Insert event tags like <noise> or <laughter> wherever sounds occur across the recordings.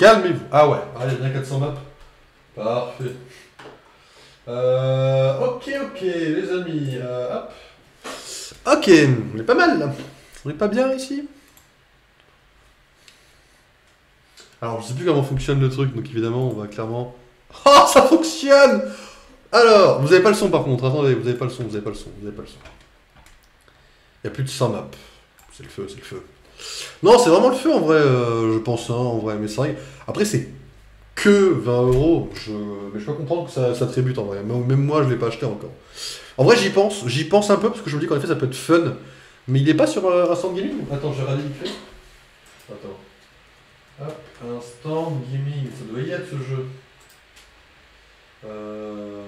Calmez-vous. Ah ouais, allez, bien 400 maps. Parfait. Euh, ok, ok, les amis. euh, hop. Ok, on est pas mal là. On est pas bien ici Alors, je sais plus comment fonctionne le truc, donc évidemment, on va clairement. Oh, ça fonctionne Alors, vous avez pas le son par contre, attendez, vous avez pas le son, vous avez pas le son, vous avez pas le son. Il y a plus de 100 maps. C'est le feu, c'est le feu. Non, c'est vraiment le feu en vrai, euh, je pense, hein, en vrai, mais c'est vrai. Après, c'est que 20 euros, je... mais je peux comprendre que ça, ça tribute en vrai. Même moi, je l'ai pas acheté encore. En vrai, j'y pense, j'y pense un peu parce que je me dis qu'en effet, ça peut être fun. Mais il est pas sur euh, Instant Gaming Attends, j'ai regardé vite fait. Attends. Hop, Instant Gaming, ça doit y être ce jeu. Euh...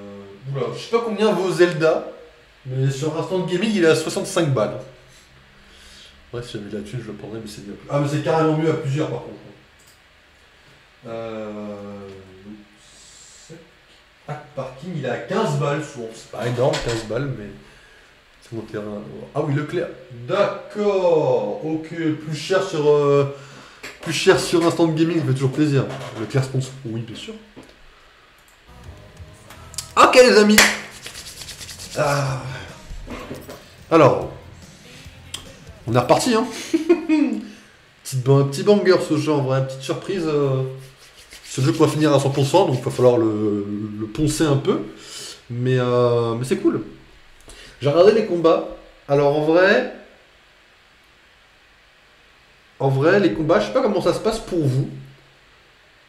Oula, je sais pas combien vaut Zelda, mais sur Instant Gaming, il est à 65 balles. Bref, si j'avais de la thune, je le prendrais, mais c'est mieux. Ah, mais c'est carrément mieux à plusieurs par contre. Euh... Parking, il est à 15 balles souvent. C'est pas énorme, 15 balles, mais c'est mon terrain. Ah oui, Leclerc. D'accord. Ok, plus cher sur. euh, Plus cher sur Instant Gaming, ça fait toujours plaisir. Leclerc sponsor. Oui, bien sûr. Ok, les amis. Ah. Alors. On est reparti, hein. <laughs> Petite petit banger ce jeu, en vrai, une petite surprise. euh, Ce jeu qu'on va finir à 100%, donc il va falloir le, le poncer un peu. Mais, euh, mais c'est cool. J'ai regardé les combats. Alors en vrai. En vrai, les combats, je sais pas comment ça se passe pour vous.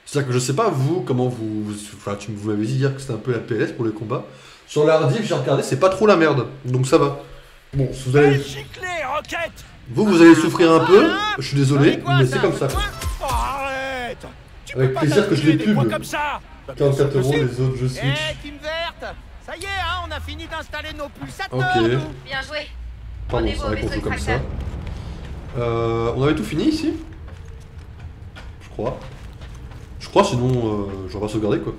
C'est-à-dire que je sais pas vous, comment vous. Enfin, tu m'avez dit hier que c'était un peu la PS pour les combats. Sur la j'ai regardé, c'est pas trop la merde. Donc ça va. Bon, si vous allez. Vous, vous allez souffrir un peu. Je suis désolé, mais c'est comme ça. Arrête Tu Avec plaisir que je les pub. fois comme ça 44 euros, les autres, je Eh, switch. Team Verte Ça y est, hein, on a fini d'installer nos pulsateurs, Ok. nous. Bien joué. Pardon, c'est vrai qu'on fait comme ça. Euh, on avait tout fini ici? Je crois. Je crois, sinon euh, j'aurais pas sauvegardé quoi.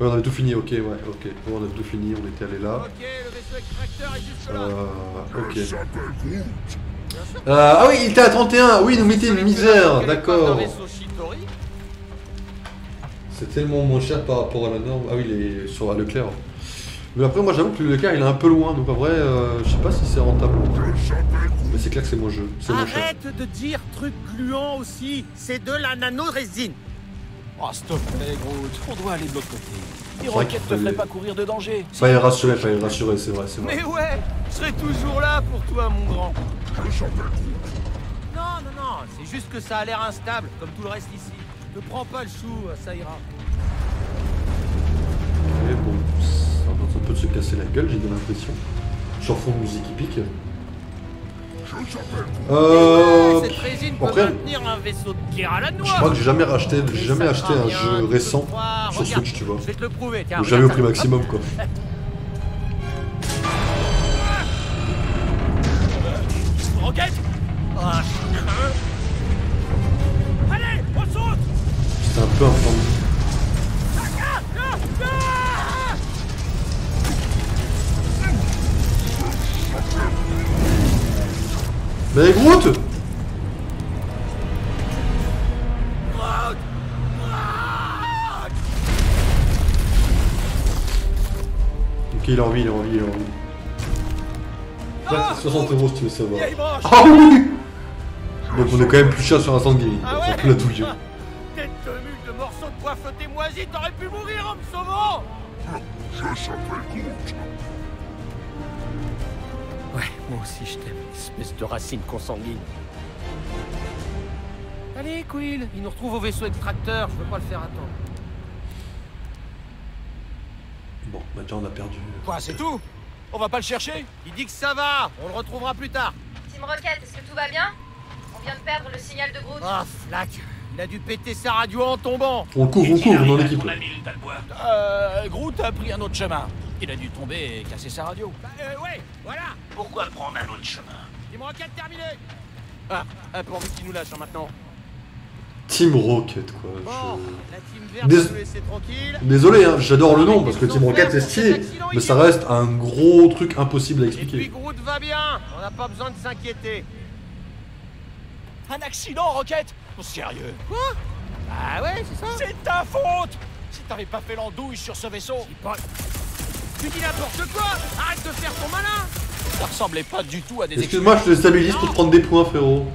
Ouais, on avait tout fini, ok, ouais, ok. Bon, on a tout fini, on était allé là. Ok, le Euh, ok. Euh, ah oui, il était à 31, oui, il nous mettait une misère, d'accord. C'est tellement moins cher par rapport à la norme. Ah oui, il est sur la Leclerc. Mais après, moi j'avoue que le Leclerc il est un peu loin, donc en vrai, euh, je sais pas si c'est rentable. Mais c'est clair que c'est moins jeu, cher. Arrête de dire truc gluant aussi C'est de la nanorésine Oh, s'il te plaît, Groot, on doit aller de l'autre côté. Les roquettes te feraient pas courir de danger. Fallait rassurer, fallait rassurer, c'est vrai, c'est vrai. Mais ouais Je serai toujours là pour toi, mon grand Non, non, non, c'est juste que ça a l'air instable, comme tout le reste ici. Ne prends pas le chou, ça ira. Et bon, ça va un peu de se casser la gueule, j'ai de l'impression. Sur fond de musique épique. Euh, cette résine peut après, maintenir un vaisseau de guerre à la noix je crois que j'ai jamais racheté, j'ai jamais acheté un jeu récent sur Switch, tu vois. Je vais te le prouver, tiens. Donc jamais au prix maximum quoi. <laughs> Roquette Ah, je crains. Allez, on saute C'était un peu. Mais Groot Groot Groot Ok, il a envie, il a envie, il a envie. Ah, 60 euros si tu veux savoir. Ah oui Donc on est quand même plus cher sur Instant Gaming, Ah ouais sur tout la touille. <laughs> Tête de mule de morceaux de bois flottés moisis, t'aurais pu mourir en me sauvant Ouais, moi aussi je t'aime, espèce de racine consanguine. Allez, Quill, il nous retrouve au vaisseau extracteur, je veux pas le faire attendre. Bon, maintenant on a perdu. Quoi, c'est tout? On va pas le chercher? Il dit que ça va, on le retrouvera plus tard. Team Rocket, est-ce que tout va bien? On vient de perdre le signal de Groot. Ah, Flack, il a dû péter sa radio en tombant. On le couvre, on couvre, on est en équipe. Euh, Groot a pris un autre chemin. Il a dû tomber et casser sa radio. Bah, euh, ouais, voilà, Pourquoi prendre un autre chemin? Team Rocket terminé. Ah, un peu envie qu'il nous lâche hein, maintenant. Team Rocket quoi. Bon, je- la Team Verte Dés-. Désolé, hein, j'adore le nom parce que Team Rocket c'est stylé, mais ça reste un gros truc impossible à Et puis expliquer. Groot va bien, on n'a pas besoin de s'inquiéter. Un accident, Roquette Oh, Sérieux? Quoi? Ah ouais, c'est ça C'est ta faute Si t'avais pas fait l'andouille sur ce vaisseau, Tu dis n'importe quoi Arrête de faire ton malin ça ressemblait pas du tout à des Excuse-moi, je te déstabilise pour te prendre des points, frérot.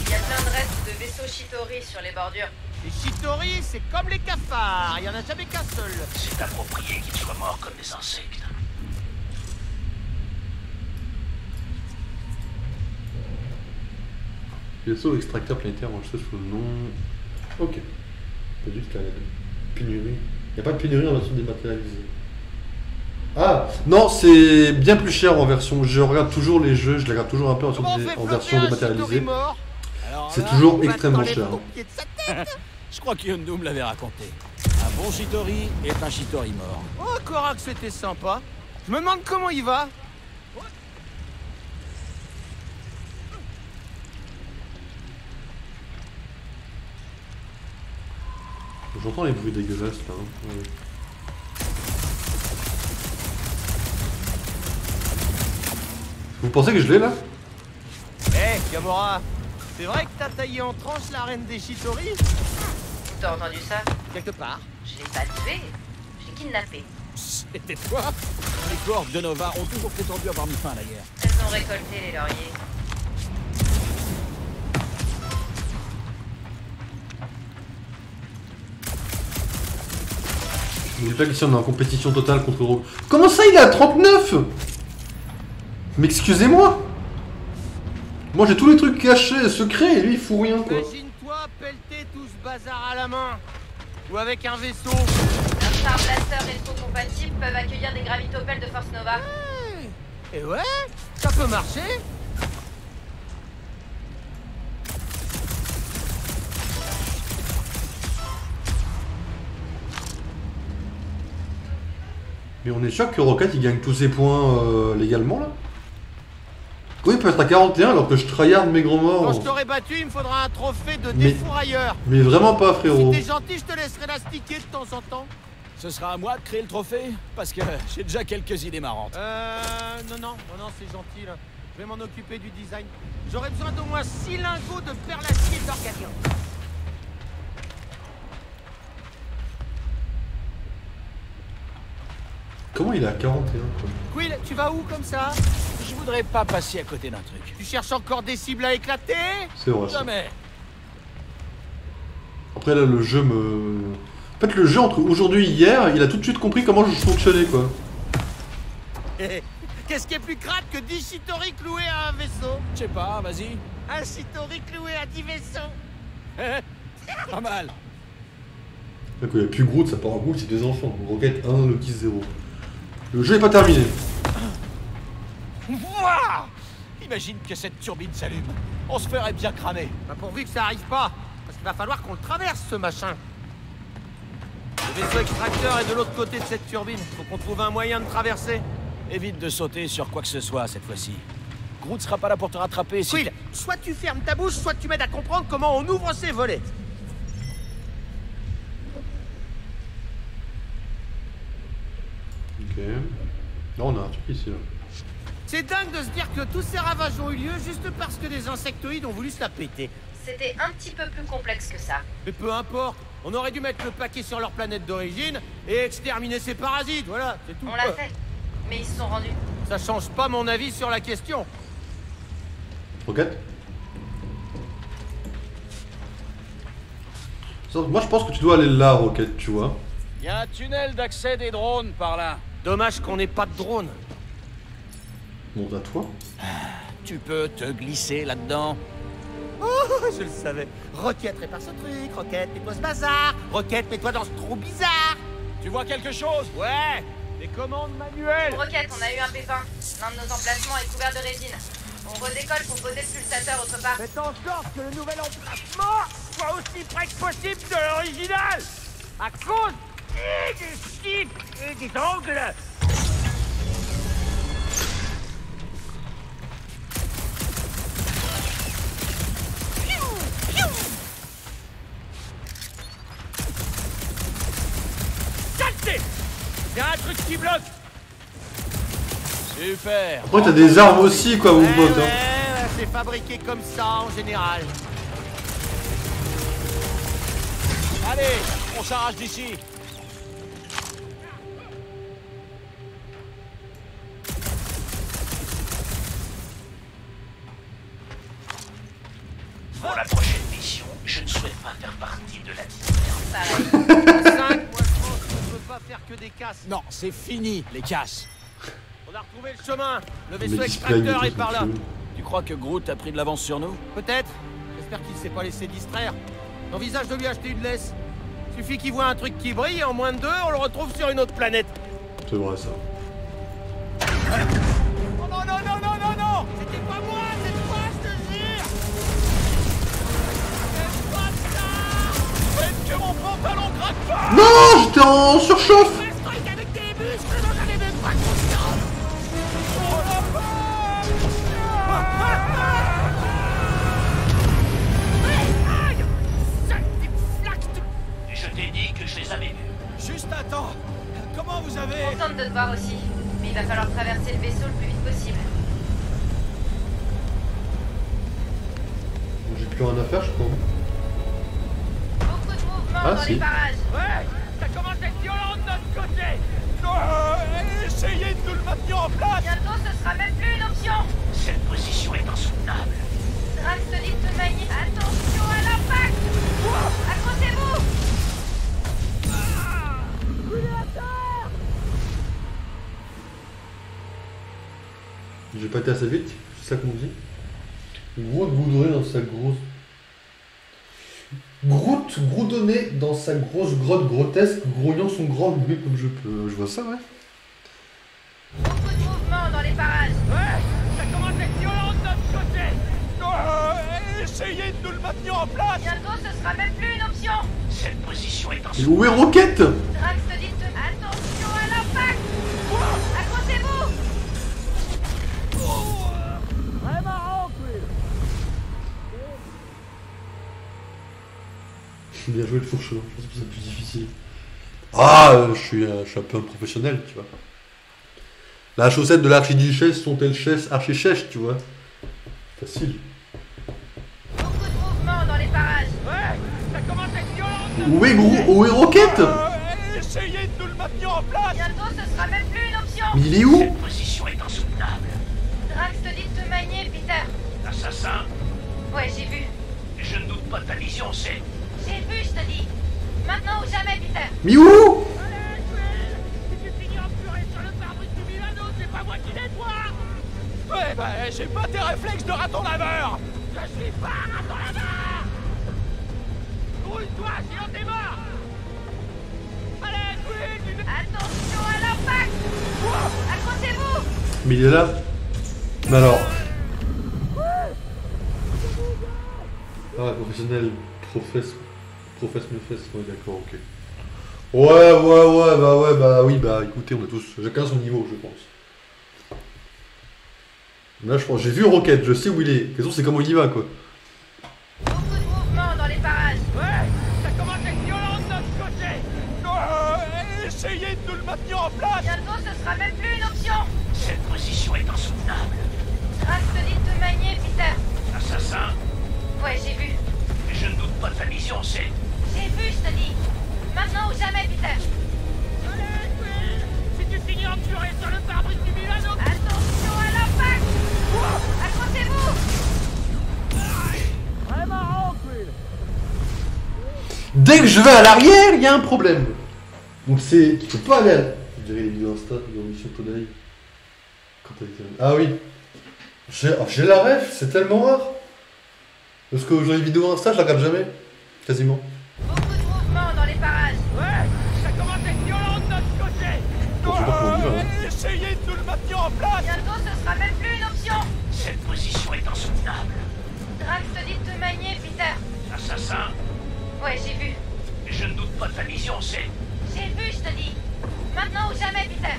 Il y a plein de restes de vaisseaux Shitori sur les bordures. Les Shitori, c'est comme les cafards, il y en a jamais qu'un seul. C'est approprié qu'ils soient morts comme des insectes. Vaisseau extracteur planétaire enregistré sous le nom. Ok. C'est juste la pénurie. Il n'y a pas de pénurie en version dématérialisée. Ah Non, c'est bien plus cher en version. Je regarde toujours les jeux, je les regarde toujours un peu en, version- en dématérialisée. C'est toujours extrêmement cher. tête. <laughs> Je crois qu'Yondu me l'avait raconté. Un bon Shitori est un Shitori mort. Oh, Korak, c'était sympa. Je me demande comment il va. J'entends les bruits dégueulasses là. hein. Ouais. Vous pensez que je l'ai là? Eh, Gamora, c'est vrai que t'as taillé en tranches la reine des Shitori T'as entendu ça? Quelque part. Je l'ai pas tué, j'ai kidnappé. C'était toi? Les corps de Nova ont toujours prétendu avoir mis fin à la guerre. Elles ont récolté les lauriers. N'oublie pas qu'ici on est en compétition totale contre Rogue. Comment ça il est à 39 Mais excusez-moi Moi j'ai tous les trucs cachés, secrets, et lui il fout rien quoi. Imagine-toi pelleter tout ce bazar à la main. Ou avec un vaisseau. Un Star Blaster rétro-compatible peuvent accueillir des gravitopelles de Force Nova. Et ouais, ça peut marcher. Mais on est sûr que Rocket il gagne tous ses points euh, légalement là Oui, il peut être à 41 alors que je tryhard mes grands Quand morts. je t'aurai battu, il me faudra un trophée de Mais- défourailleur. Mais vraiment pas Si frérot. t'es gentil, je te laisserai la sticker de temps en temps. Ce sera à moi de créer le trophée Parce que j'ai déjà quelques idées marrantes. Euh. Non, non, non, non, c'est gentil là. Je vais m'en occuper du design. J'aurais besoin d'au moins 6 lingots de perlacier d'organium. Comment il est à 41 quoi Quill, tu vas où comme ça? Je voudrais pas passer à côté d'un truc. Tu cherches encore des cibles à éclater? C'est vrai. Jamais Après là le jeu me... En fait le jeu entre aujourd'hui et hier, il a tout de suite compris comment je fonctionnais quoi. <laughs> Qu'est-ce qui est plus crade que 10 Shitori cloués à un vaisseau? Je sais pas, vas-y. Un Shitori cloué à 10 vaisseaux <laughs> Pas mal Là, quand il n'y a plus Groot, ça part en Groot, c'est des enfants. Rocket 1, Loki 0. Le jeu est pas terminé. Wouah Imagine que cette turbine s'allume. On se ferait bien cramer. Bah pourvu que ça arrive pas Parce qu'il va falloir qu'on le traverse ce machin Le vaisseau extracteur est de l'autre côté de cette turbine. Faut qu'on trouve un moyen de traverser. Évite de sauter sur quoi que ce soit cette fois-ci. Groot sera pas là pour te rattraper si... Quill, soit tu fermes ta bouche, soit tu m'aides à comprendre comment on ouvre ces volets. Là, on a un truc ici là. C'est dingue de se dire que tous ces ravages ont eu lieu juste parce que des insectoïdes ont voulu se la péter. C'était un petit peu plus complexe que ça. Mais peu importe, on aurait dû mettre le paquet sur leur planète d'origine et exterminer ces parasites, voilà, c'est tout. On l'a fait. Mais ils se sont rendus. Ça change pas mon avis sur la question. Rocket? Moi, je pense que tu dois aller là, Rocket, tu vois. Y a un tunnel d'accès des drones par là. Dommage qu'on n'ait pas de drone. Monte à toi. Tu peux te glisser là-dedans. Oh, je le savais. Roquette, répare ce truc. Roquette, mets-toi ce bazar. Roquette, mets-toi dans ce trou bizarre. Tu vois quelque chose? Ouais, des commandes manuelles. Rocket, on a eu un pépin. L'un de nos emplacements est couvert de résine. On redécolle pour poser le pulsateur autre part. Faites en sorte que le nouvel emplacement soit aussi près que possible de l'original. À cause et des chiffres et des angles. Il y a un truc qui bloque Super Après, t'as des armes aussi, quoi, mon Ouais, pote. ouais, Hein. ouais, c'est fabriqué comme ça en général. Allez, on s'arrache d'ici Non, c'est fini, les casses On a retrouvé le chemin. Le vaisseau extracteur est par là. Tu crois que Groot a pris de l'avance sur nous? Peut-être. J'espère qu'il s'est pas laissé distraire. J'envisage de lui acheter une laisse. Suffit qu'il voit un truc qui brille, en moins de deux, on le retrouve sur une autre planète. C'est vrai, ça. Oh non, non, non, non, non, non C'était pas moi, cette fois, je te jure C'est pas ça Faites que mon pantalon craque pas Non, j'étais en surchauffe aussi. Mais il va falloir traverser le vaisseau le plus vite possible. Bon, J'ai plus rien à faire, je crois. Beaucoup de mouvements Ah, dans si. les parages. Ouais Ça commence à être violent de notre côté Euh, essayez de nous le maintenir en place Bientôt, ce sera même plus une option. Cette position est insoutenable. Drax dit de. Attention J'ai pas été assez vite, c'est ça qu'on dit. Groot goudronné dans sa grosse. Groot groudonné dans sa grosse grotte grotesque, grognant son grand bébé comme je peux. Je vois ça, ouais. Beaucoup de mouvements dans les parages. Ouais Ça commence à être violent de notre côté Euh, essayez de nous le maintenir en place Bientôt, ce sera même plus une option. Cette position est Et insoutenable. où est Rocket Drax te dit de te... Attention Bien joué le fourcheau, je pense que c'est plus difficile. Ah, euh, je suis, euh, je suis un peu un professionnel, tu vois. La chaussette de l'archiduchesse sont-elles chesse archichèche, tu vois? Facile. Beaucoup de mouvements dans les parages. Ouais Ça commence à être violent de Où est, Gro où est Rocket Euh, essayez de nous le maintenir en place Bientôt, ce sera même plus une option. Mais il est où? Cette position est insoutenable. Drax te dit de te manier, Peter. Assassin, Ouais, j'ai vu. je ne doute pas de ta vision, c'est... J'ai vu, je te dis. Maintenant ou jamais, Peter. Mais où? Allez, Quill Si tu finis empuré sur le pare-brise du Milano, c'est pas moi qui nettoie Ouais, bah, j'ai pas tes réflexes de raton laveur Je suis pas un raton laveur Grouille-toi, sinon t'es mort Allez, tu Attention à l'impact Accrochez-vous Mais il est là. Mais alors. Ah ouais, professionnel, professe, professe mes fesses, ouais d'accord, ok. Ouais, ouais, ouais, bah ouais, bah oui, bah écoutez, on a tous, chacun son niveau, je pense. Là, je pense, j'ai vu Rocket, je sais où il est. La question, c'est comment il y va, quoi. Beaucoup de mouvements dans les parages. Ouais Ça commence à être violent de notre côté Euh, essayez de nous le maintenir en place Bientôt, ce sera même plus une option. Cette position est insoutenable. Dit de te manier, Peter. Assassin, Ouais, j'ai vu. je ne doute pas de ta vision, c'est... J'ai vu, je te dis. Maintenant ou jamais, Peter. Allez, Quill Si tu finis empuré sur le pare-brise du Milano Attention à l'impact Accrochez-vous Très marrant, Quill Dès que je vais à l'arrière, il y a un problème. Donc c'est. Tu peux pas aller à. Je dirais les vidéos Insta, dans Mission Today. Quand t'as été. Ah oui. J'ai oh, j'ai la ref, c'est tellement rare. Parce que dans les vidéos Insta, je la regarde jamais. Quasiment. Beaucoup de mouvements dans les parages. Ouais Ça commence à être violent de notre côté Bon, je sais pas comment on y va. hein. Euh, essayez de nous le maintenir en place Bientôt, ce sera même plus une option. Cette position est insoutenable. Drax te dit de te manier, Peter. Assassin, Ouais, j'ai vu. je ne doute pas de ta vision, c'est... J'ai vu, je te dis. Maintenant ou jamais, Peter.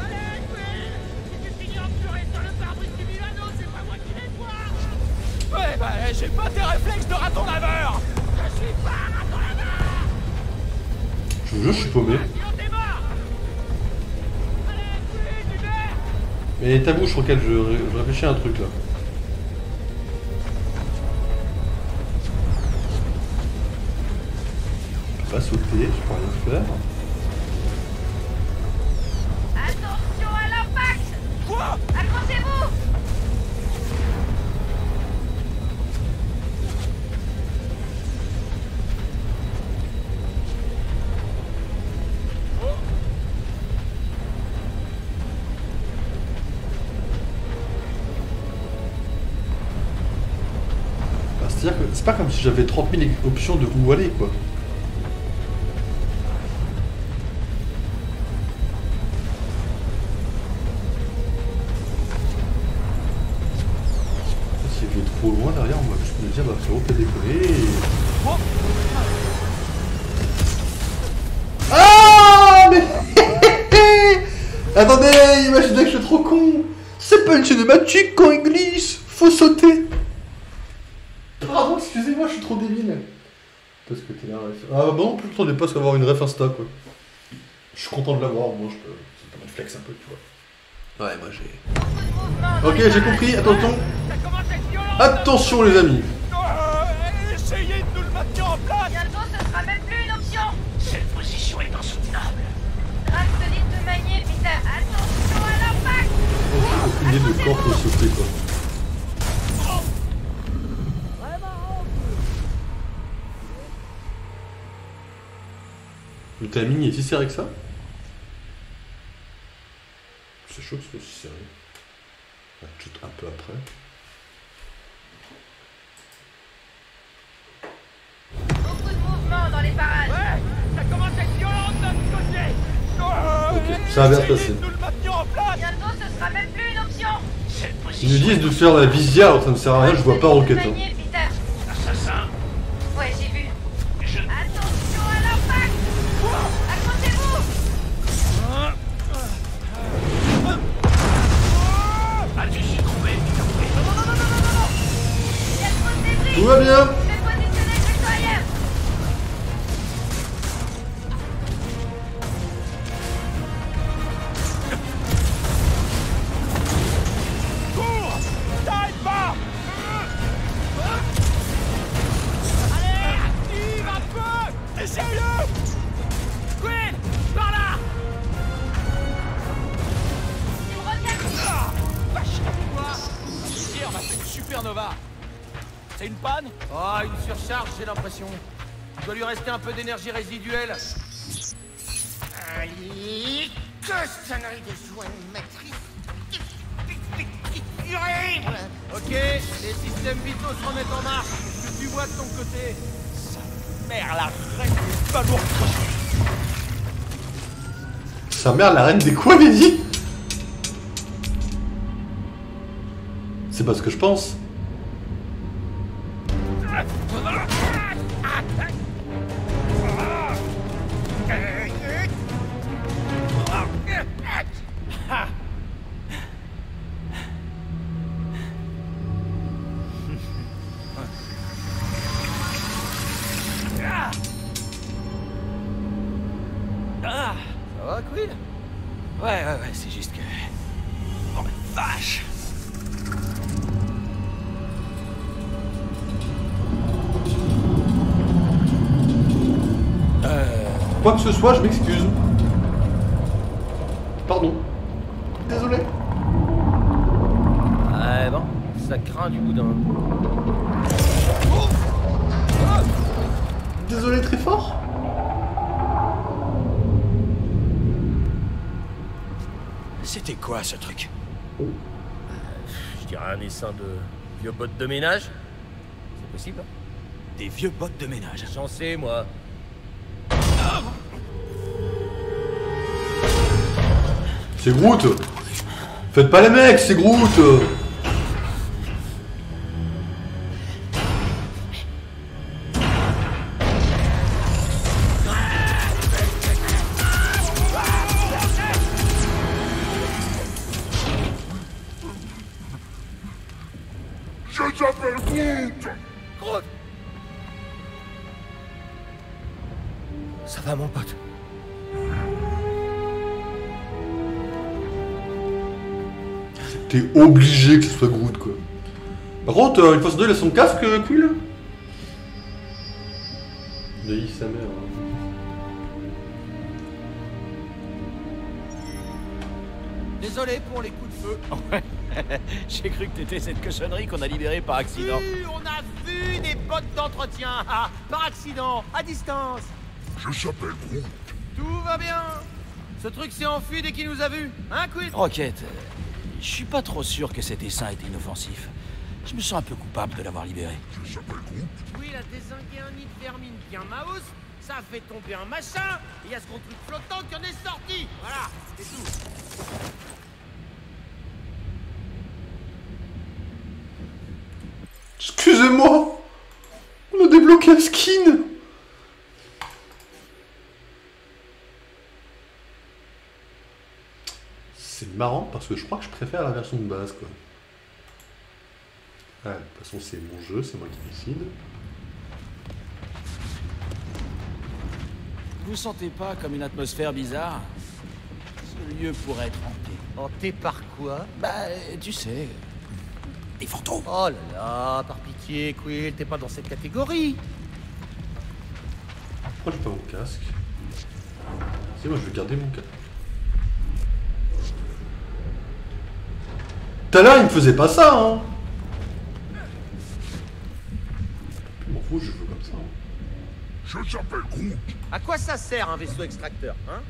Allez, Quill Si tu finis empuré sur le pare-brise du Milano, c'est pas moi qui Ouais, bah, j'ai pas tes réflexes de raton laveur Je suis pas un raton laveur Je vous jure, je suis paumé. Mais ta bouche, Roquette, je, je réfléchis à un truc là. Je peux pas sauter, je peux rien faire. C'est pas comme si j'avais 30 000 options de où aller quoi. S'il est trop loin derrière, on va juste me dire bah frérot t'as décollé Ah mais <laughs> Attendez, imaginez que je suis trop con C'est pas une cinématique quand il glisse Faut sauter Pardon, excusez-moi, je suis trop débile. Parce que t'es là, ref. Ah bon, plus on n'est pas Je suis content de l'avoir, moi je peux. Ça me flex un peu, tu vois. Ouais, moi j'ai. De Ok, j'ai compris, attention. Attention les amis Essayez de nous le maintenir en place Bientôt, ce sera même plus une option Cette position est insoutenable. Drax te dit de manier, Peter. Attention à l'impact Aucune idée de quand faut sauter quoi. Timing est si serré que ça C'est chaud que ce soit si serré. Tout un peu après. Beaucoup de mouvement dans les parages. Ouais Ça commence à être violent de notre côté Ok, ça va bien se essayez passer. de nous le maintenir en place Bientôt, ce sera même plus une option Cette Ils nous disent de faire la visière ça ne sert à rien, je vois pas Rocket. hein. C'est une panne Oh, une surcharge, j'ai l'impression. Il doit lui rester un peu d'énergie résiduelle. Allez, que ça n'aille de joie matrice. Ok, les systèmes vitaux se remettent en marche. Qu'est-ce que tu vois de ton côté Merde, la reine des balourds Sa mère, la reine des quoi, dit C'est pas ce que je pense. Soit, je m'excuse. Pardon. Désolé. Ouais, bon, ça craint du boudin. Désolé très fort. C'était quoi ce truc? Je dirais un essaim de vieux bottes de ménage. C'est possible Des vieux bottes de ménage. J'en sais, moi. C'est Groot. Faites pas les mecs, c'est Groot. Obligé que ce soit Groot, quoi. Par contre, euh, une fois sur deux, il a son casque, euh, Quill De sa mère. hein. Désolé pour les coups de feu. <laughs> J'ai cru que t'étais cette cochonnerie qu'on a libérée par accident. On a vu des bottes d'entretien. Ah, par accident, à distance. Je s'appelle Groot. Tout va bien. Ce truc s'est enfui dès qu'il nous a vus. Hein, Quill Rocket, euh, je suis pas trop sûr que cet essaim était inoffensif. Je me sens un peu coupable de l'avoir libéré. Groot. Quill a désingué un nid de vermine qui est un mouse. Ça a fait tomber un machin. Et il y a ce gros truc flottant qui en est sorti. Voilà, c'est tout. Excusez-moi On a débloqué un skin C'est marrant parce que je crois que je préfère la version de base quoi. Ouais, de toute façon c'est mon jeu, c'est moi qui décide. Vous sentez pas comme une atmosphère bizarre? Ce lieu pourrait être hanté. Hanté par quoi? Bah, tu sais, des fantômes. Oh là là, par pitié, Quill, t'es pas dans cette catégorie. Pourquoi j'ai pas mon casque? Si moi je vais garder mon casque. Tout à l'heure il me faisait pas ça hein Je m'en fous, je veux comme ça. hein. Je s'appelle Groot. À quoi ça sert un vaisseau extracteur, hein?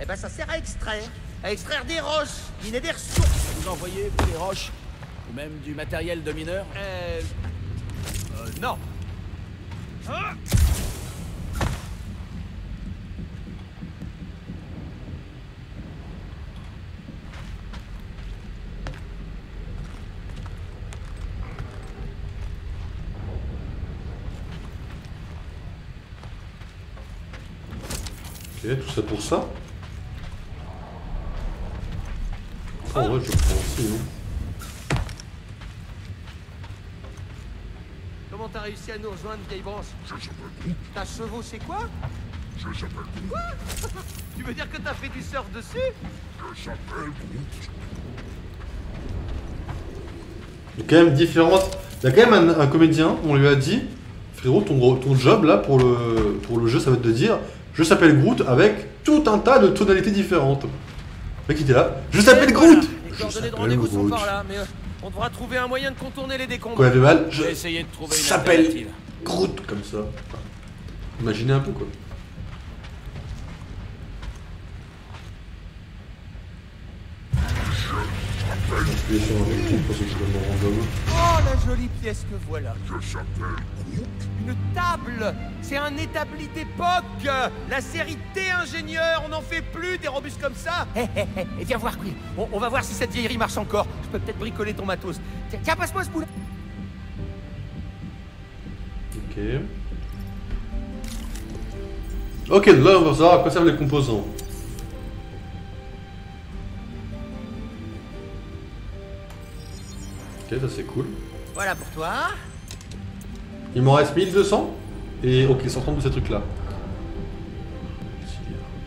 Eh ben ça sert à extraire. À extraire des roches, miner des ressources. Vous envoyez vous, des roches? Ou même du matériel de mineur? Euh... euh non. Hein Tout ça pour ça. Oh ouais, je prends aussi. Hein. Comment t'as réussi à nous rejoindre, vieille branche Je s'appelle. T'as chevauché quoi Je s'appelle <laughs> Groot. Tu veux dire que t'as fait du surf dessus Je s'appelle Groot. Il y a quand même différentes. Il y a quand même un, un comédien, on lui a dit, frérot, ton, ton job là pour le, pour le jeu, ça va être de dire Je s'appelle Groot avec tout un tas de tonalités différentes. Le mec il était là, je s'appelle Et Groot voilà, Les Je coordonnées de s'appelle rendez-vous sont Groot. par là, mais euh, on devra trouver un moyen de contourner les décombres. Quand il avait mal, Je s'appelle. Groot comme ça. Imaginez un peu quoi. Sur un parce que random. Oh, la jolie pièce que voilà. Je s'appelle Groot. Une table C'est un établi d'époque La série T ingénieur, on n'en fait plus des robustes comme ça Hé hé hé, et viens voir, Quill. On, on va voir si cette vieillerie marche encore. Je peux peut-être bricoler ton matos. Tiens, tiens, passe-moi ce boulot. Ok. Ok, là on va savoir à quoi servent les composants. Ok, ça c'est cool. Voilà pour toi. Il m'en reste 1200 et ok, 130 de ces trucs là.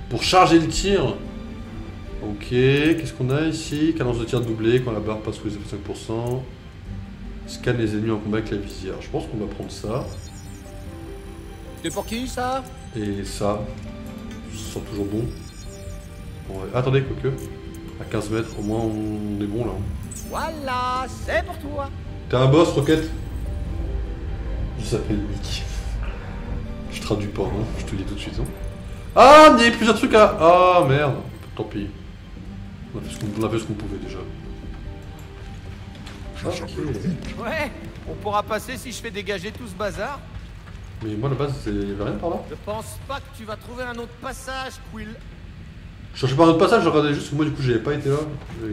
Pour charger le tir. Ok, qu'est-ce qu'on a ici? Cadence de tir doublée quand la barre passe sous les effets 5%. Scanne les ennemis en combat avec la visière. Je pense qu'on va prendre ça. C'est pour qui ça? Et ça, ça sent toujours bon. Bon. Attendez, quoique. À 15 mètres, au moins on est bon là. Voilà, c'est pour toi. T'es un boss, Rocket? Je s'appelle Mick. Je traduis pas, hein, je te le dis tout de suite. hein. Ah, il y avait plusieurs trucs à. Ah merde, tant pis. On a fait ce qu'on a pouvait déjà. Je Ok. s'appelle Groot. Ouais, on pourra passer si je fais dégager tout ce bazar. Mais moi, la base, il y avait rien par là. Je pense pas que tu vas trouver un autre passage, Quill. Je cherchais pas un autre passage, je regardais juste moi, du coup, j'avais pas été là.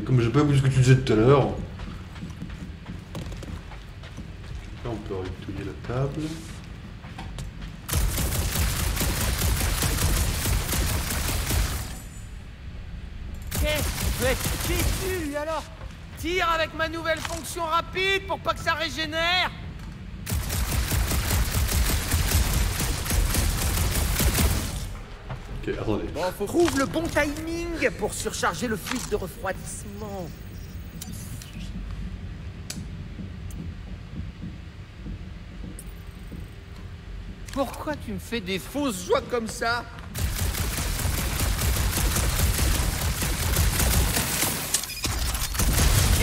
Comme j'ai pas vu ce que tu disais tout à l'heure. Là, on peut retouiller la table. Qu'est-ce que tu alors? Tire avec ma nouvelle fonction rapide pour pas que ça régénère Ok, attendez. Trouve le bon timing pour surcharger le fuite de refroidissement. Pourquoi tu me fais des fausses joies comme ça?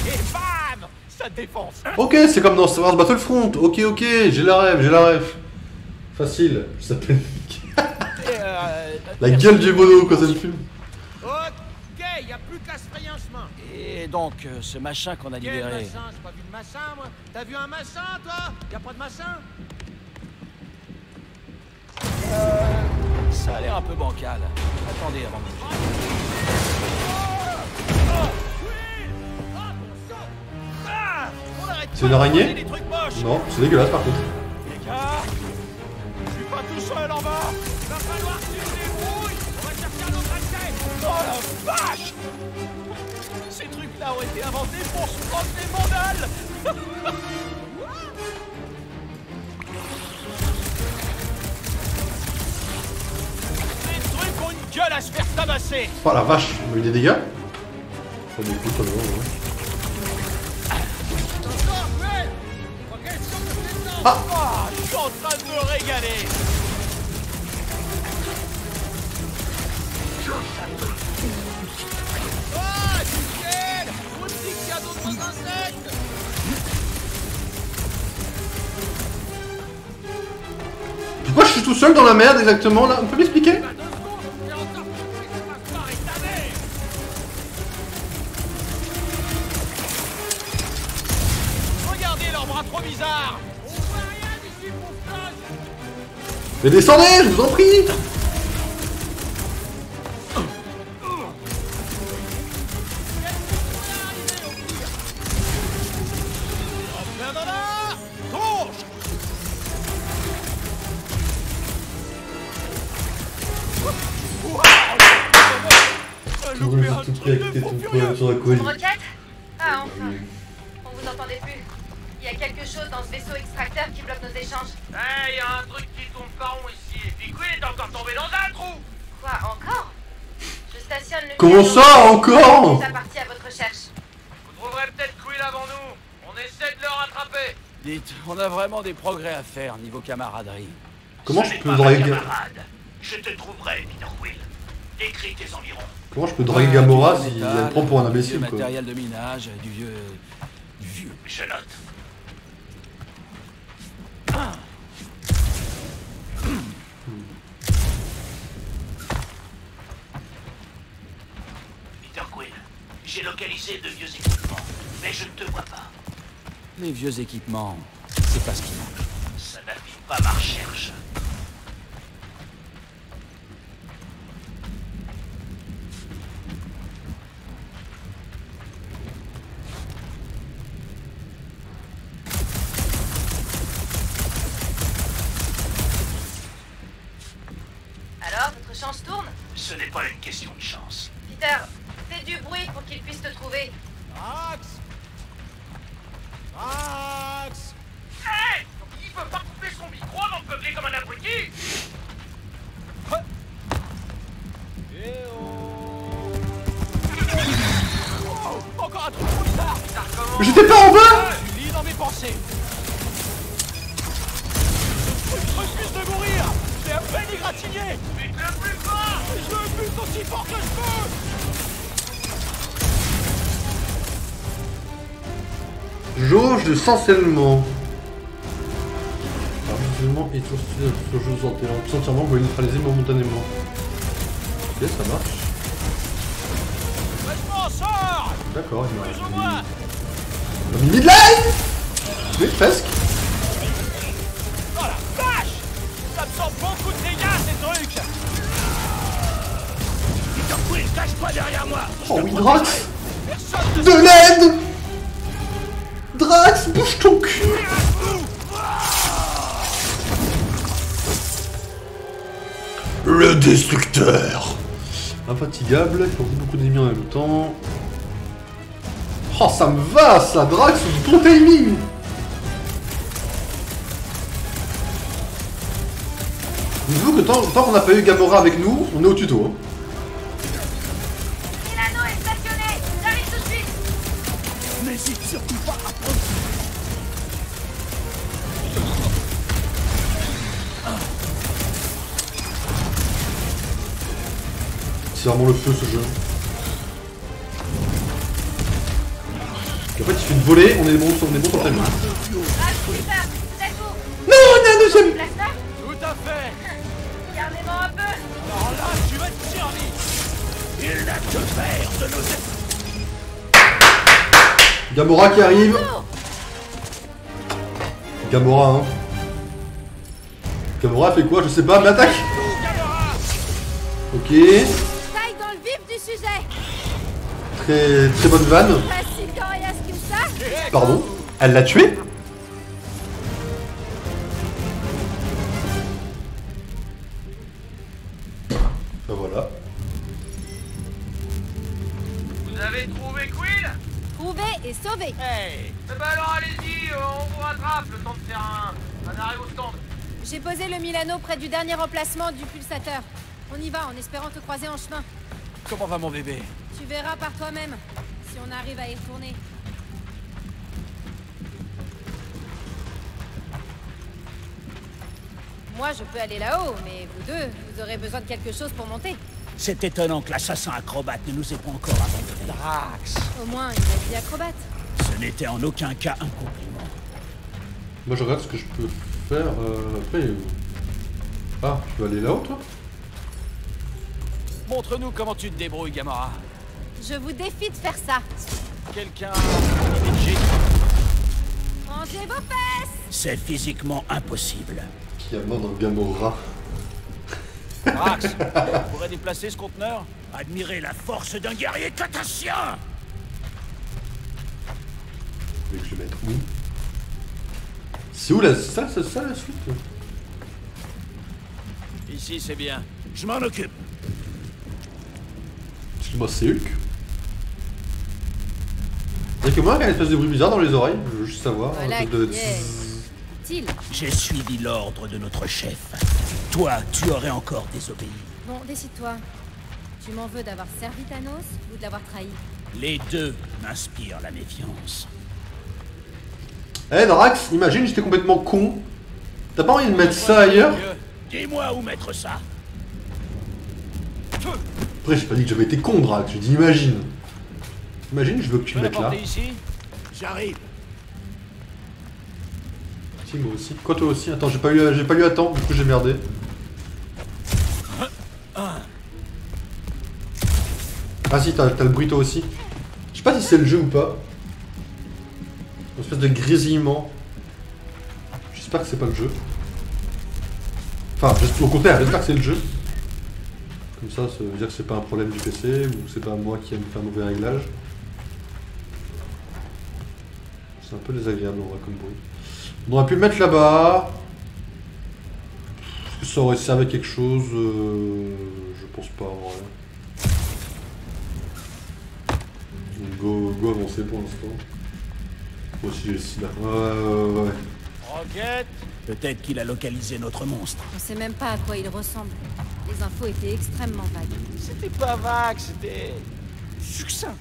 Et Ok, c'est comme dans Star Wars Battlefront. Ok, ok, j'ai la rêve, j'ai la rêve. Facile, je s'appelle... La merci. gueule du mono quand c'est le film. Ok, y a plus qu'à se frayer un chemin. Et donc, euh, ce machin qu'on a Quel libéré. machin J'ai pas vu de machin, moi. T'as vu un machin, toi? Y a pas de machin? Ça a l'air un peu bancal. Attendez avant de bouger. On arrête C'est une de araignée Non, c'est dégueulasse par contre. Les gars, je suis pas tout seul en bas. Va falloir que tu te débrouilles On va chercher un autre accès Oh la vache Ces trucs-là ont été inventés pour se prendre des mandales Ces trucs ont une gueule à se faire tabasser Oh la vache, on a eu des dégâts Oh, des coups, descendre Ah, je suis en train de me régaler suis tout seul dans la merde exactement là. On peut m'expliquer Mais descendez, je vous en prie sur la Ah, enfin. On vous entendait plus. Il y a quelque chose dans ce vaisseau extracteur qui bloque nos échanges. Eh, y a un truc qui tourne pas rond ici. Et puis Quill est encore tombé dans un trou. Quoi, encore Je stationne le... Comment ça, encore Je suis déjà parti à votre recherche. Vous trouverez peut-être Quill avant nous. On essaie de le rattraper. Dites, on a vraiment des progrès à faire niveau camaraderie. Comment je peux draguer. Je te trouverai, Peter Quill. Décris tes environs. Comment je peux draguer Gamora si elle me prend pour un imbécile matériel de minage, du vieux... du vieux... Je note. <clears throat> Peter Quill, j'ai localisé de vieux équipements, mais je ne te vois pas. Les vieux équipements, c'est pas ce qui manque. Ça n'appuie pas ma recherche. Alors, votre chance tourne Ce n'est pas une question de chance. Peter, fais du bruit pour qu'il puisse te trouver. Max! Max! Hé Il veut pas couper son micro avant de peupler comme un abruti. Eh oh! Oh, encore un truc trop bizarre. J'étais pas en bas! Tu lis dans mes pensées Bute aussi fort que je peux Jauge de sensiellement. Visuellement et sur ce jeu santé. Entièrement, vous pouvez neutraliser momentanément. Ok, ça marche. D'accord, il m'a Plus ou moins midline Oui, presque. Oh oui, Drax De l'aide Drax, bouge ton cul Le destructeur Infatigable, il faut beaucoup d'ennemis en même temps. Oh, ça me va, ça, Drax, bon timing Dites-vous que tant, tant qu'on n'a pas eu Gamora avec nous, on est au tuto. hein canot est stationné J'arrive tout de suite N'hésite surtout pas à prendre... C'est vraiment le feu ce jeu. Et en fait, il suffit de voler, on est bon, on est sur le thème. Ah, non, non, non, j'aime. Que faire de nos... Gamora qui arrive. Gamora, hein. Gamora fait quoi Je sais pas, mais attaque Ok, dans le vif du sujet très, très bonne vanne. Pardon? Elle l'a tué? Près du dernier emplacement du pulsateur. On y va en espérant te croiser en chemin. Comment va mon bébé? Tu verras par toi-même si on arrive à y retourner. Moi, je peux aller là-haut, mais vous deux, vous aurez besoin de quelque chose pour monter. C'est étonnant que l'assassin acrobate ne nous ait pas encore abandonnés. Drax Au moins, il a dit acrobate. Ce n'était en aucun cas un compliment. Moi je regarde ce que je peux faire. euh, après. Ah, tu veux aller là-haut toi Montre-nous comment tu te débrouilles, Gamora. Je vous défie de faire ça. Quelqu'un... Rangez vos fesses C'est physiquement impossible. Qui a mort dans Gamora Drax, tu <laughs> pourrais déplacer ce conteneur Admirez la force d'un guerrier catassien Vous voulez que je le mette où? C'est où la. Ça, c'est ça la suite? Ici, c'est bien. Je m'en occupe. Excuse-moi, c'est Hulk Y'a que moi qui a une espèce de bruit bizarre dans les oreilles, je veux juste savoir. un Voilà de. J'ai suivi l'ordre de notre chef. Toi, tu aurais encore désobéi. Bon, décide-toi. Tu m'en veux d'avoir servi Thanos ou de l'avoir trahi? Les deux m'inspirent la méfiance. Eh Drax, imagine j'étais complètement con. T'as pas envie de mettre ça ailleurs? Mieux. Dis-moi où mettre ça. Après j'ai pas dit que j'avais été con Drax, j'ai dit imagine. Imagine, je veux que tu veux mettes là. J'arrive. Si moi aussi. Quoi toi aussi? Attends, j'ai pas eu j'ai pas eu à temps, du coup j'ai merdé. Ah si, t'as le bruit toi aussi. Je sais pas si c'est le jeu ou pas. Une espèce de grésillement. J'espère que c'est pas le jeu. Enfin, au contraire, j'espère que c'est le jeu. Comme ça, ça veut dire que c'est pas un problème du PC ou c'est pas moi qui aime faire mauvais réglage. C'est un peu désagréable en vrai comme bruit. On aurait pu le mettre là-bas. Est-ce que ça aurait servi à quelque chose Euh, Je pense pas en vrai. Go, go avancer pour l'instant. Moi aussi j'ai le sida. Ouais, ouais, ouais, ouais. Peut-être qu'il a localisé notre monstre. On sait même pas à quoi il ressemble. Les infos étaient extrêmement vagues. C'était pas vague, c'était... succinct.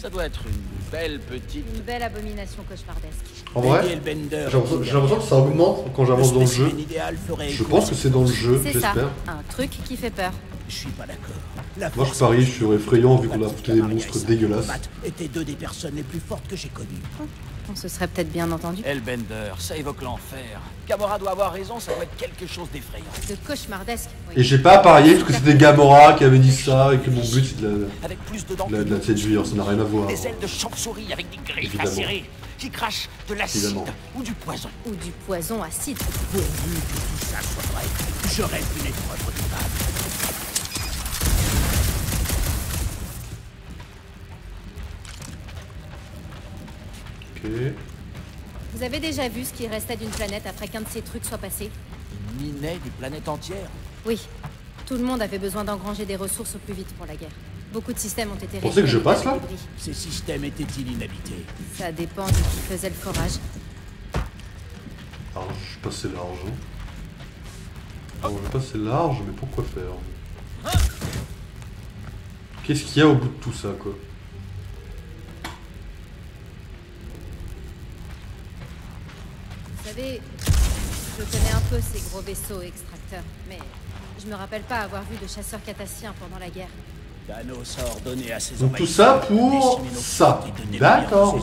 Ça doit être une belle petite... Une belle abomination cauchemardesque. En vrai, j'ai l'impression que ça augmente quand j'avance dans le jeu. spécimen idéal ferait Je pense que c'est dans le jeu, C'est ça. j'espère. Un truc qui fait peur. Je suis pas d'accord. Moi je parie sur effrayant vu qu'on a foutu des monstres dégueulasses. étaient deux des personnes les plus fortes que j'ai connues. On se serait peut-être bien entendu. Hellbender, ça évoque l'enfer. Gamora doit avoir raison, ça doit être quelque chose d'effrayant. De cauchemardesque. oui. Et j'ai pas parié parce que c'était Gamora qui avait dit ça et que mon but c'est de la, Avec plus de dents de la- de la séduire, ça n'a rien à voir. Des ailes de chauve-souris avec des griffes Évidemment. acérées qui crachent de l'acide ou du poison. Ou du poison acide. Pourvu que tout ça soit vrai, je rêve d'une épreuve redoutable. Ok. Vous avez déjà vu ce qui restait d'une planète après qu'un de ces trucs soit passé Ils minaient des planètes entières. Oui. Tout le monde avait besoin d'engranger des ressources au plus vite pour la guerre. Beaucoup de systèmes ont été Vous pensez que je passe, là. Ces systèmes étaient-ils inhabités Ça dépend de qui faisait le forage. Alors je suis passé large. hein. Alors, je suis passé large, mais pourquoi faire? Qu'est-ce qu'il y a au bout de tout ça quoi? Savez, je connais un peu ces gros vaisseaux extracteurs, mais je me rappelle pas avoir vu de chasseurs catassiens pendant la guerre. Thanos a ordonné à ses Donc tout ça pour ça. D'accord.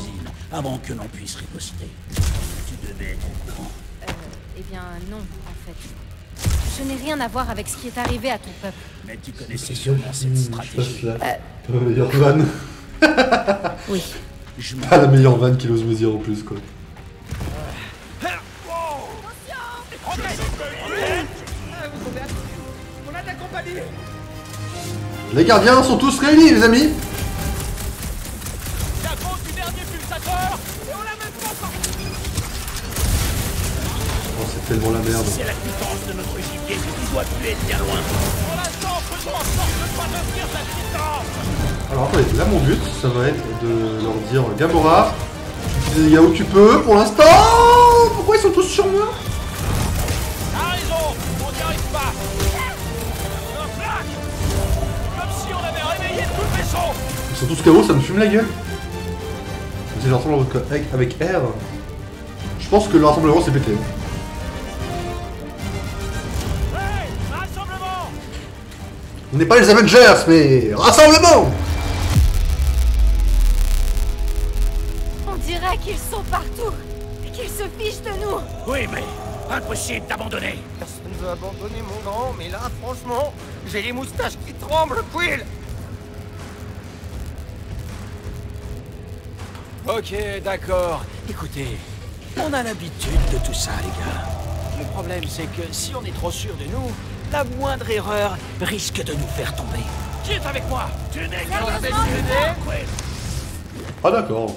Avant que l'on puisse riposter. Tu devais être au courant. Euh, eh bien, non, en fait. Je n'ai rien à voir avec ce qui est arrivé à ton peuple. Mais tu connaissais sûrement cette Je stratégie. passe la meilleure vanne. Oui. Je <laughs> Pas la meilleure vanne qu'il ose me dire en plus quoi. Les gardiens sont tous réunis les amis. Oh c'est tellement la merde. C'est la puissance de notre gibier qui doit tuer bien loin. Pour l'instant, faisons en sorte de ne pas devenir la puissance Alors attendez, là mon but ça va être de leur dire Gamora, tu fais des dégâts où tu peux pour l'instant. Pourquoi ils sont tous sur moi? Sont tous KO, ça me fume la gueule. C'est rassemblement avec, avec R. Je pense que le rassemblement s'est pété. On n'est pas les Avengers, mais rassemblement On dirait qu'ils sont partout. Et qu'ils se fichent de nous. Oui, mais impossible d'abandonner. Personne ne veut abandonner mon grand, mais là, franchement, j'ai les moustaches qui tremblent, Quill Ok, d'accord. Écoutez, on a l'habitude de tout ça, les gars. Le problème, c'est que si on est trop sûr de nous, la moindre erreur risque de nous faire tomber. Qui est avec moi? Tu n'es Ah d'accord.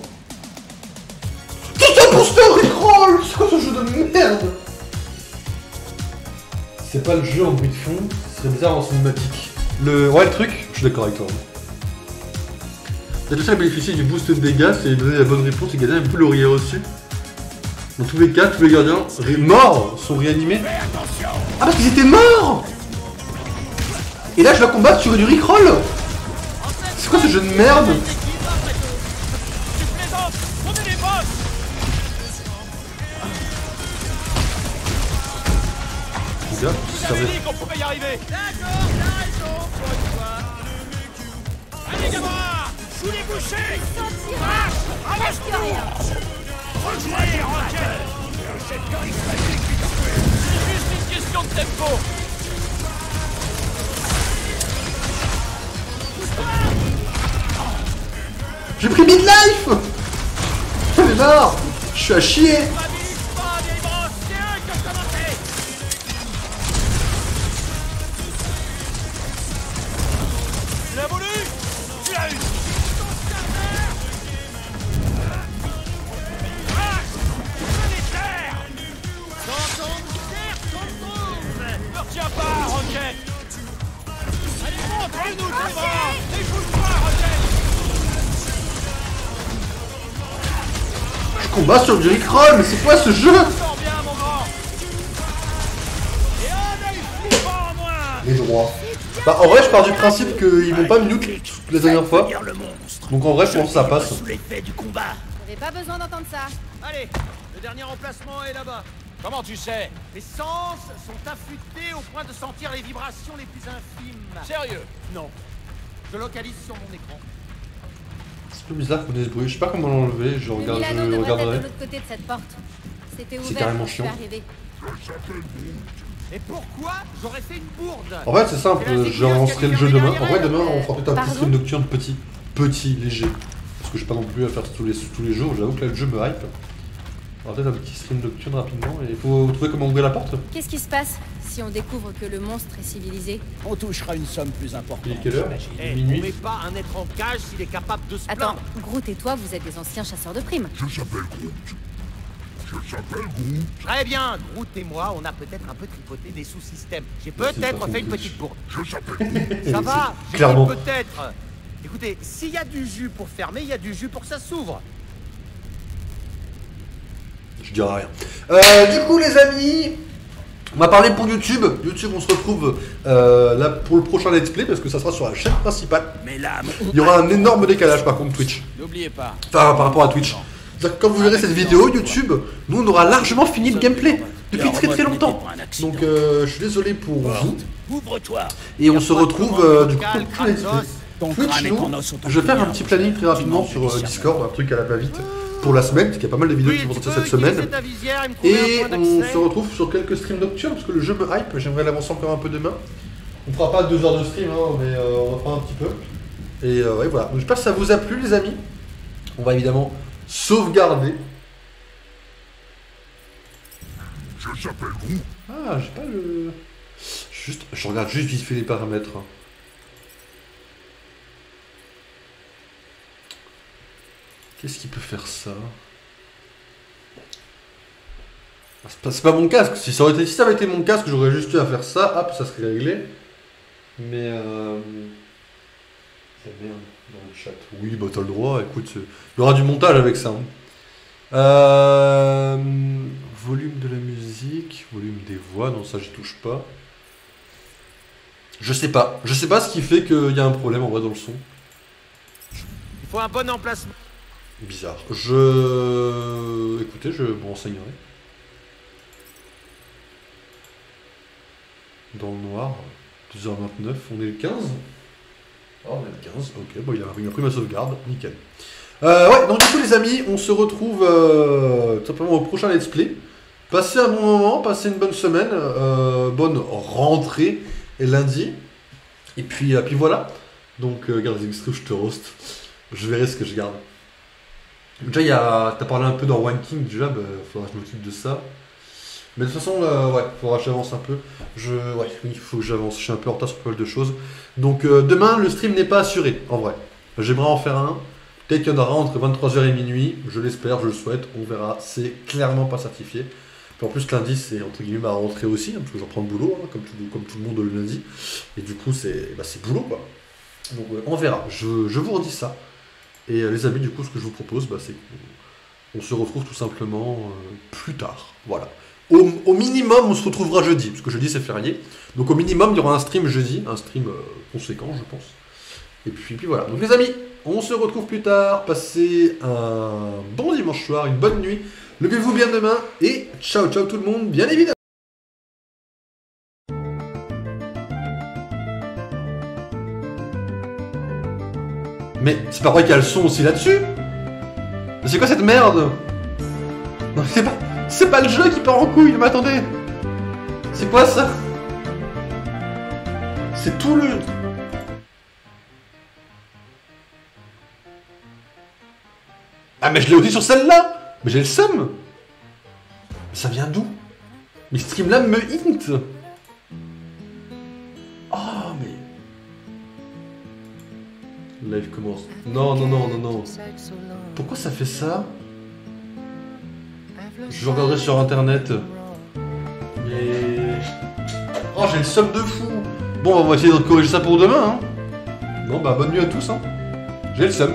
Putain, booster Rickroll C'est quoi ce jeu de merde? C'est pas le jeu en bruit de fond, ce serait bizarre en cinématique. Le... Ouais, le truc, je suis d'accord avec toi. L'adversaire bénéficier du boost de dégâts, c'est donner la bonne réponse et gagner un peu laurier reçu. Dans tous les cas, tous les gardiens morts sont réanimés. Ah parce qu'ils étaient morts Et là je dois combattre sur du Rickroll C'est quoi ce jeu de merde Sous les bouchées Presque rien. Rejoignez Rocket C'est juste une question de tempo J'ai pris midlife ai marre Je suis à chier combat sur du Rickroll, mais c'est quoi ce jeu Les droits. Bah en vrai je pars du principe qu'ils m'ont pas mute toutes les dernières fois. Donc en vrai je pense que ça passe. J'avais pas besoin d'entendre ça. Allez, le dernier emplacement est là-bas. Comment tu sais? Les sens sont affûtés au point de sentir les vibrations les plus infimes. Sérieux? Non. Je localise sur mon écran. C'est bizarre qu'on ait ce bruit. Je sais pas comment l'enlever, je, regarde, je regarderai. ouvert carrément chiant. arrivé. Et pourquoi j'aurais fait une bourde? En fait c'est simple, je relancerai le jeu demain. En vrai demain on fera peut-être un petit stream nocturne petit, petit, léger. Parce que je pas non plus à faire tous les, tous les jours, j'avoue que là le jeu me hype. On va peut-être un petit stream nocturne rapidement et il faut trouver comment ouvrir la porte. Qu'est-ce qui se passe si on découvre que le monstre est civilisé? On touchera une somme plus importante. Il est quelle heure? Eh, on minuit. met pas un être en cage s'il est capable de se Attends, plaindre. Groot et toi, vous êtes des anciens chasseurs de primes. Je s'appelle Groot. Je s'appelle Groot. Très bien, Groot et moi, on a peut-être un peu tripoté des sous-systèmes. J'ai peut-être fait une petite bourde. Je s'appelle Groot. Ça va Clairement. peut-être. Écoutez, s'il y a du jus pour fermer, il y a du jus pour que ça s'ouvre. Je dirai rien. Euh, du coup, les amis, on va parler pour YouTube. YouTube, on se retrouve euh, là pour le prochain let's play parce que ça sera sur la chaîne principale. Mais là, Il y aura un énorme décalage par contre Twitch. N'oubliez pas. Enfin, par rapport à Twitch. C'est-à-dire que quand vous verrez cette vidéo YouTube, nous on aura largement fini le gameplay depuis très très longtemps. Donc euh, je suis désolé pour vous. ouvre-toi. Et on se retrouve euh, du coup pour Calme, le prochain let's play. Kratos? Ton Twitch, nous, je vais faire un petit planning très rapidement sur Discord, un truc à la va-vite pour la semaine, parce qu'il y a pas mal de vidéos qui vont sortir cette semaine. Et on se retrouve sur quelques streams nocturnes, parce que le jeu me hype, j'aimerais l'avancer encore un peu demain. On fera pas deux heures de stream, hein, mais euh, on va prendre un petit peu. Et euh, ouais, voilà. Donc, J'espère que ça vous a plu, les amis. On va évidemment sauvegarder. Je s'appelle. Ah, j'ai pas le... Juste, je regarde juste vite fait les paramètres. Qu'est-ce qui peut faire ça? Ah, C'est pas, mon casque. Si ça, avait été mon casque, j'aurais juste eu à faire ça. Hop, ça serait réglé. Mais... Euh... merde dans le chat. Oui, bah t'as le droit. Écoute, il y aura du montage avec ça. hein. Euh, volume de la musique, volume des voix, non ça j'y touche pas. Je sais pas, je sais pas ce qui fait qu'il y a un problème en vrai dans le son. Il faut un bon emplacement. Bizarre. Je... Écoutez, je me renseignerai. Dans le noir, 2h29, on est le 15 Ah, on est le 15, ok, bon, il a, pris ma sauvegarde, nickel. Euh, ouais, donc du coup les amis, on se retrouve euh, tout simplement au prochain let's play. Passez un bon moment, passez une bonne semaine, euh, bonne rentrée et lundi. Et puis, puis voilà. Donc garde les extraits, je te roast. Je verrai ce que je garde. Déjà, il y a... t'as parlé un peu dans One King, déjà, bah, faudra que je m'occupe de ça. Mais de toute façon, euh, ouais, faudra que j'avance un peu. Je... Ouais, il faut que j'avance, je suis un peu en retard sur pas mal de choses. Donc euh, demain, le stream n'est pas assuré, en vrai. J'aimerais en faire un. Peut-être qu'il y en aura entre 23h et minuit, je l'espère, je le souhaite, on verra. C'est clairement pas certifié. En plus, lundi, c'est entre guillemets ma rentrée aussi, hein, parce que je reprends le boulot, hein, comme, tout, comme tout le monde le lundi. Et du coup, c'est bah, boulot, quoi. Donc on verra, je, je vous redis ça. Et euh, les amis, du coup, ce que je vous propose, bah, c'est qu'on on se retrouve tout simplement euh, plus tard. Voilà. Au, au minimum, on se retrouvera jeudi, parce que jeudi c'est férié. Donc au minimum, il y aura un stream jeudi, un stream euh, conséquent, je pense. Et puis, puis voilà. Donc les amis, on se retrouve plus tard. Passez un bon dimanche soir, une bonne nuit. Levez-vous bien demain et ciao ciao tout le monde, bien évidemment. Mais c'est pas vrai qu'il y a le son aussi là-dessus. Mais c'est quoi cette merde? Non, c'est pas... C'est pas le jeu qui part en couille, mais attendez. C'est quoi ça? C'est tout le... Ah mais je l'ai aussi sur celle-là. Mais j'ai le seum. Mais ça vient d'où? Mais Streamlab me hint Live commence. Non, non, non, non, non. Pourquoi ça fait ça Je regarderai sur internet. Mais... Oh j'ai le seum de fou Bon on va essayer de corriger ça pour demain hein. Bon bah bonne nuit à tous hein. J'ai le seum.